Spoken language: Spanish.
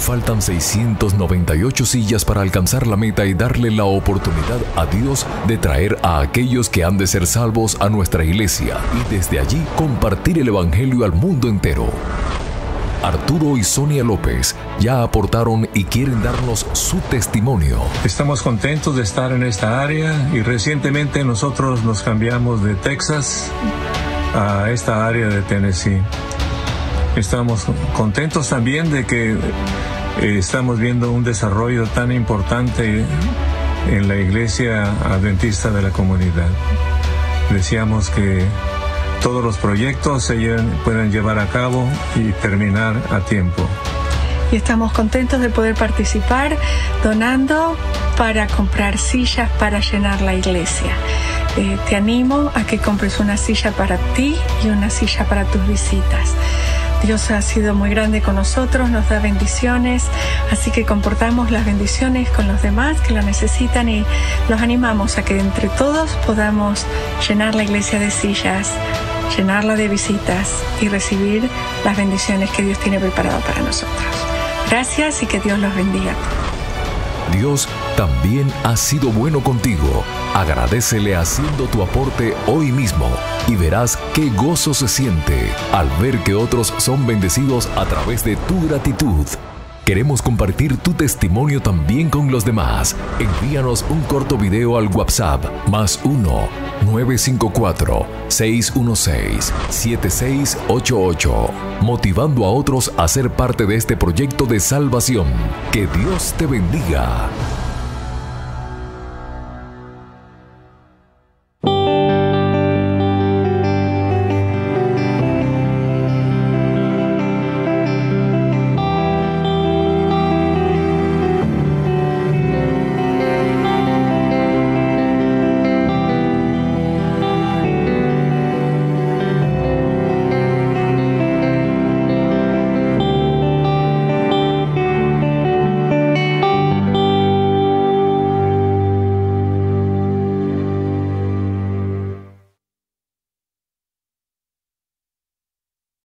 faltan 698 sillas para alcanzar la meta y darle la oportunidad a Dios de traer a aquellos que han de ser salvos a nuestra iglesia y desde allí compartir el Evangelio al mundo entero. Arturo y Sonia López ya aportaron y quieren darnos su testimonio. Estamos contentos de estar en esta área y recientemente nosotros nos cambiamos de Texas a esta área de Tennessee. Estamos contentos también de que eh, estamos viendo un desarrollo tan importante en la iglesia adventista de la comunidad. Deseamos que todos los proyectos se puedan llevar a cabo y terminar a tiempo. Y estamos contentos de poder participar donando para comprar sillas para llenar la iglesia. Eh, te animo a que compres una silla para ti y una silla para tus visitas. Dios ha sido muy grande con nosotros, nos da bendiciones, así que comportamos las bendiciones con los demás que lo necesitan y los animamos a que entre todos podamos llenar la iglesia de sillas, llenarla de visitas y recibir las bendiciones que Dios tiene preparado para nosotros. Gracias y que Dios los bendiga. Dios también ha sido bueno contigo. Agradecele haciendo tu aporte hoy mismo y verás qué gozo se siente al ver que otros son bendecidos a través de tu gratitud. Queremos compartir tu testimonio también con los demás. Envíanos un corto video al WhatsApp más 1-954-616-7688, motivando a otros a ser parte de este proyecto de salvación. Que Dios te bendiga.